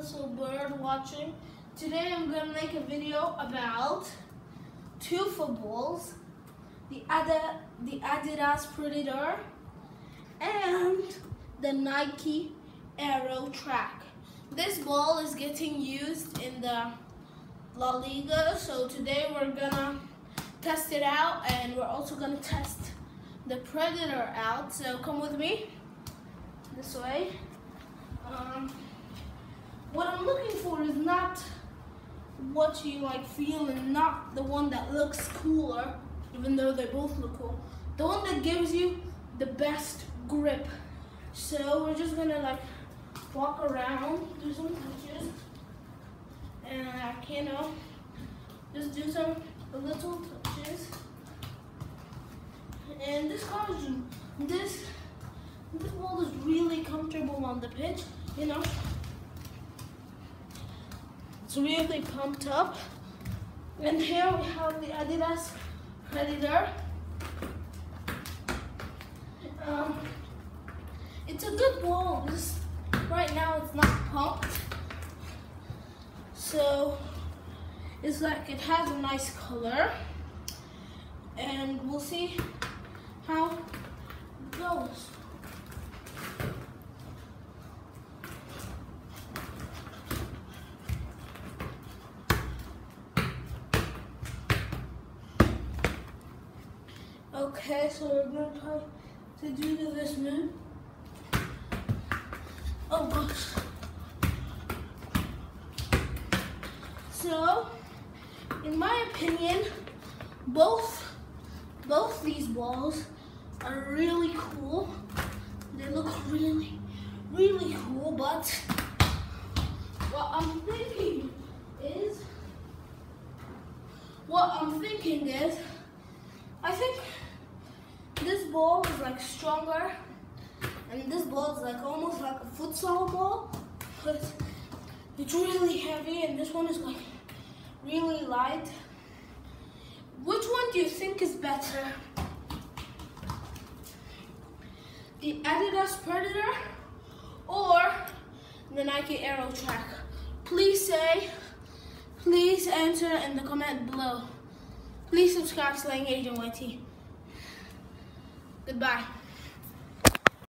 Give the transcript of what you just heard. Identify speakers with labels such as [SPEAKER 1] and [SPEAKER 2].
[SPEAKER 1] little bird watching. Today I'm gonna make a video about two footballs, the, the Adidas Predator and the Nike Aerowtrac. This ball is getting used in the La Liga, so today we're gonna test it out and we're also gonna test the Predator out. So come with me this way. Um, what I'm looking for is not what you like feel and not the one that looks cooler, even though they both look cool. The one that gives you the best grip. So we're just gonna like walk around, do some touches, and like, you know, just do some little touches. And this car is, this, this ball is really comfortable on the pitch, you know. It's really pumped up. And here we have the Adidas Predator. Um, it's a good ball, just right now it's not pumped. So it's like it has a nice color. And we'll see Okay, so we're gonna try to do this move. Oh gosh. So, in my opinion, both both these balls are really cool. They look really, really cool, but what I'm thinking is, what I'm thinking is, I think this ball is like stronger. And this ball is like almost like a futsal ball but it's really heavy and this one is like really light. Which one do you think is better? The Adidas Predator or the Nike Aerowtrac? Please say please answer in the comment below. Please subscribe Slang Agent YT Goodbye.